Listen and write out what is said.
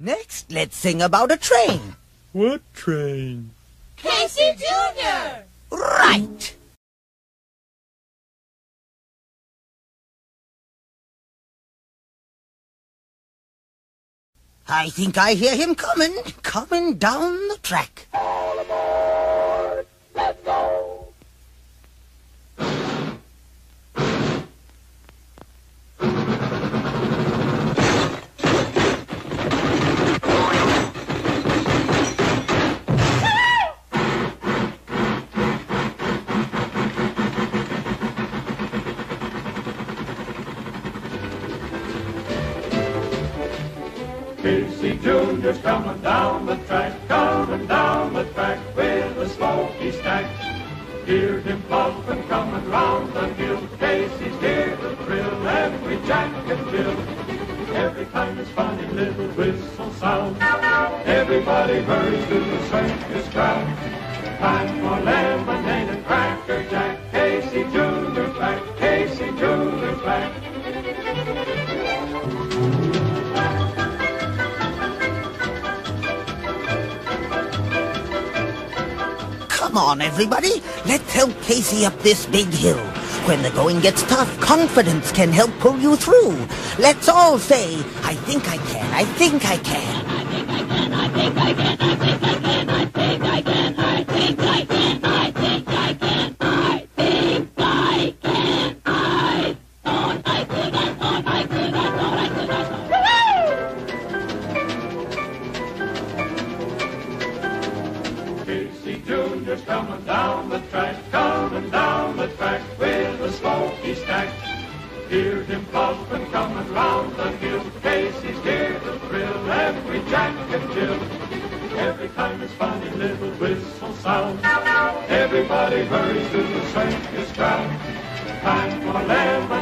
Next, let's sing about a train. What train? Casey Jr. Right. I think I hear him coming, coming down the track. Casey Jr.'s coming down the track, coming down the track with a smoky stack. Hear him puffin' coming round the hill. Casey's here to thrill every Jack and Jill. Every time his funny little whistle sounds, everybody hurries to the circus ground. Time for lemonade and cracker jack. Casey Jr.'s Come on, everybody. Let's help Casey up this big hill. When the going gets tough, confidence can help pull you through. Let's all say, I think I can, I think I can. I think I can, I think I can, I think I can, I think I can, I think I can, I think I can, I think I can, I thought I could, I thought I could, I thought I could, I thought. Casey Jr.'s coming down the track, coming down the track with a smoky stack. Hear him puffin' coming round the hill. Casey's here to thrill every Jack and Jill. Every time his funny little whistle sounds, everybody hurries to the circus ground. Time for jack.